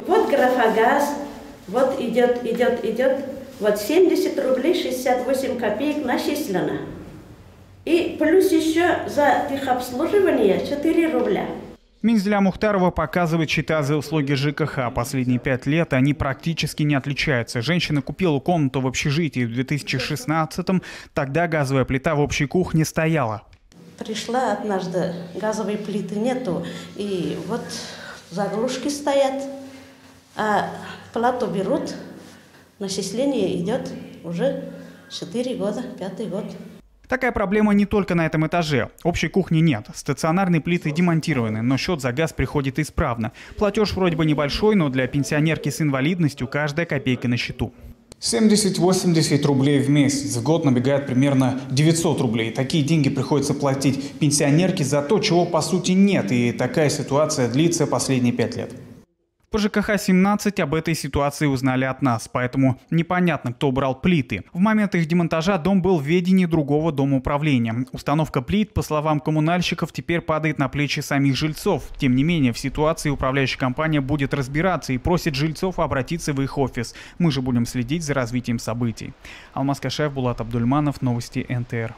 Вот графа газ, вот идет, идет, идет. Вот 70 рублей 68 копеек начислено. И плюс еще за техобслуживание 4 рубля. Минзля Мухтарова показывает счета за услуги ЖКХ. Последние пять лет они практически не отличаются. Женщина купила комнату в общежитии в 2016-м. Тогда газовая плита в общей кухне стояла. Пришла однажды, газовой плиты нету. И вот заглушки стоят, а плату берут, начисление идет уже 4 года, пятый год. Такая проблема не только на этом этаже. Общей кухни нет. Стационарные плиты демонтированы, но счет за газ приходит исправно. Платеж вроде бы небольшой, но для пенсионерки с инвалидностью каждая копейка на счету. 70-80 рублей в месяц. В год набегает примерно 900 рублей. Такие деньги приходится платить пенсионерке за то, чего по сути нет. И такая ситуация длится последние пять лет. По ЖКХ-17 об этой ситуации узнали от нас, поэтому непонятно, кто брал плиты. В момент их демонтажа дом был в ведении другого дома управления. Установка плит, по словам коммунальщиков, теперь падает на плечи самих жильцов. Тем не менее, в ситуации управляющая компания будет разбираться и просит жильцов обратиться в их офис. Мы же будем следить за развитием событий. Алмаз Кашев, Булат Абдульманов, Новости НТР.